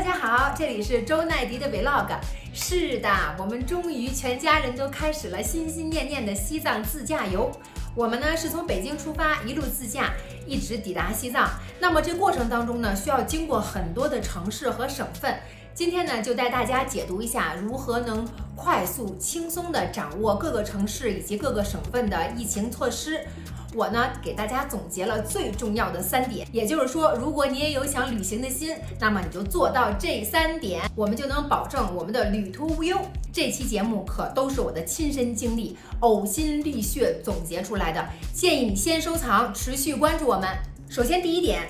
大家好，这里是周奈迪的 Vlog。是的，我们终于全家人都开始了心心念念的西藏自驾游。我们呢是从北京出发，一路自驾，一直抵达西藏。那么这过程当中呢，需要经过很多的城市和省份。今天呢，就带大家解读一下如何能快速、轻松地掌握各个城市以及各个省份的疫情措施。我呢，给大家总结了最重要的三点，也就是说，如果你也有想旅行的心，那么你就做到这三点，我们就能保证我们的旅途无忧。这期节目可都是我的亲身经历，呕心沥血总结出来的，建议你先收藏，持续关注我们。首先，第一点，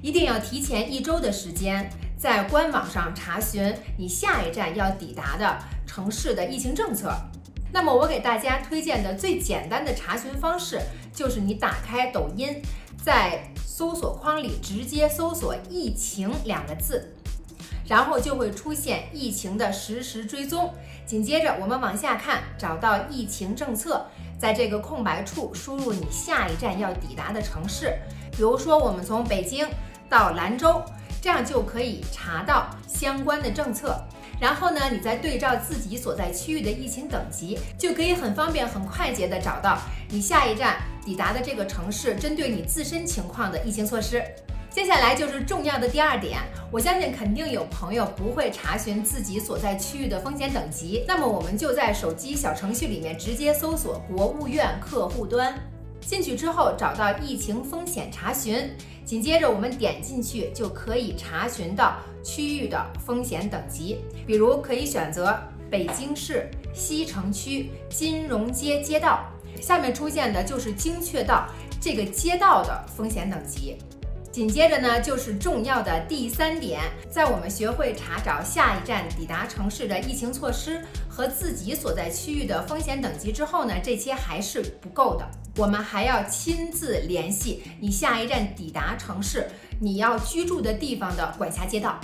一定要提前一周的时间，在官网上查询你下一站要抵达的城市的疫情政策。那么我给大家推荐的最简单的查询方式，就是你打开抖音，在搜索框里直接搜索“疫情”两个字，然后就会出现疫情的实时追踪。紧接着我们往下看，找到疫情政策，在这个空白处输入你下一站要抵达的城市，比如说我们从北京到兰州，这样就可以查到相关的政策。然后呢，你再对照自己所在区域的疫情等级，就可以很方便、很快捷地找到你下一站抵达的这个城市针对你自身情况的疫情措施。接下来就是重要的第二点，我相信肯定有朋友不会查询自己所在区域的风险等级，那么我们就在手机小程序里面直接搜索国务院客户端。进去之后，找到疫情风险查询，紧接着我们点进去就可以查询到区域的风险等级，比如可以选择北京市西城区金融街街道，下面出现的就是精确到这个街道的风险等级。紧接着呢，就是重要的第三点，在我们学会查找下一站抵达城市的疫情措施和自己所在区域的风险等级之后呢，这些还是不够的。我们还要亲自联系你下一站抵达城市你要居住的地方的管辖街道，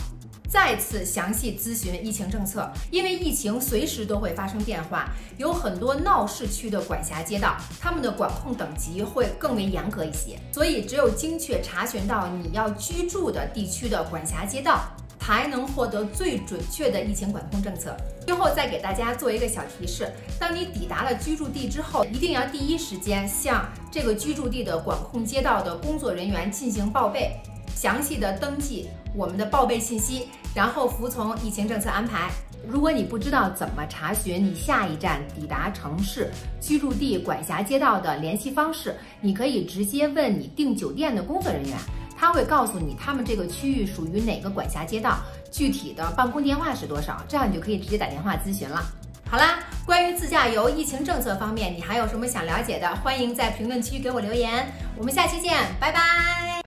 再次详细咨询疫情政策。因为疫情随时都会发生变化，有很多闹市区的管辖街道，他们的管控等级会更为严格一些。所以，只有精确查询到你要居住的地区的管辖街道。才能获得最准确的疫情管控政策。最后再给大家做一个小提示：当你抵达了居住地之后，一定要第一时间向这个居住地的管控街道的工作人员进行报备，详细的登记我们的报备信息，然后服从疫情政策安排。如果你不知道怎么查询你下一站抵达城市居住地管辖街道的联系方式，你可以直接问你订酒店的工作人员。他会告诉你他们这个区域属于哪个管辖街道，具体的办公电话是多少，这样你就可以直接打电话咨询了。好啦，关于自驾游疫情政策方面，你还有什么想了解的？欢迎在评论区给我留言。我们下期见，拜拜。